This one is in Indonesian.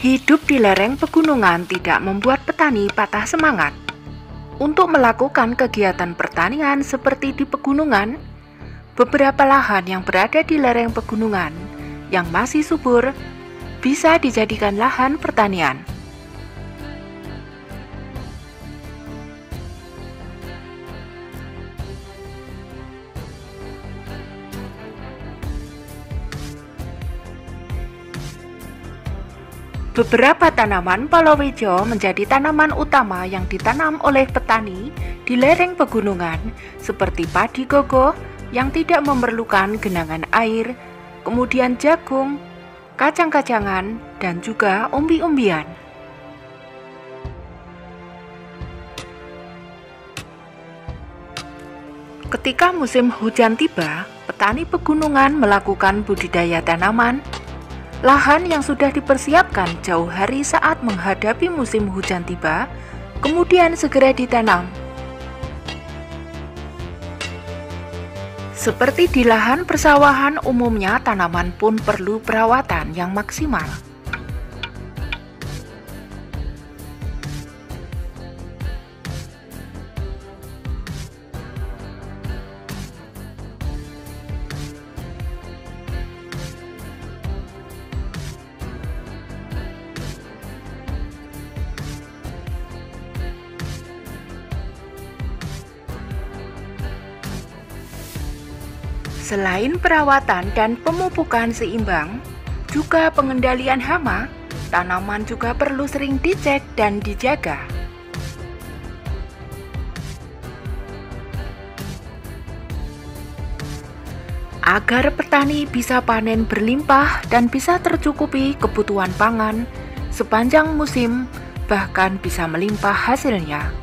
Hidup di lereng pegunungan tidak membuat petani patah semangat. Untuk melakukan kegiatan pertanian seperti di pegunungan, beberapa lahan yang berada di lereng pegunungan yang masih subur bisa dijadikan lahan pertanian. Beberapa tanaman palawija menjadi tanaman utama yang ditanam oleh petani di lereng pegunungan seperti padi gogo yang tidak memerlukan genangan air, kemudian jagung, kacang-kacangan, dan juga umbi-umbian. Ketika musim hujan tiba, petani pegunungan melakukan budidaya tanaman Lahan yang sudah dipersiapkan jauh hari saat menghadapi musim hujan tiba, kemudian segera ditanam. Seperti di lahan persawahan umumnya, tanaman pun perlu perawatan yang maksimal. Selain perawatan dan pemupukan seimbang, juga pengendalian hama, tanaman juga perlu sering dicek dan dijaga. Agar petani bisa panen berlimpah dan bisa tercukupi kebutuhan pangan sepanjang musim, bahkan bisa melimpah hasilnya.